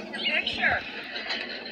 taking a picture.